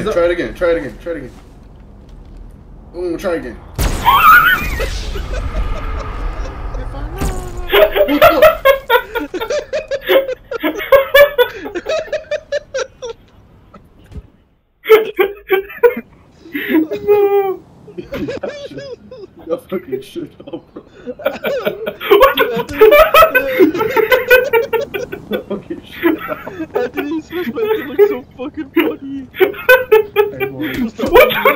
again. Try it again. Try it again. Try it again. Mm, try again. no. You're fucking shit up, bro. fucking shit up. Anthony's supposed to look so fucking É bom.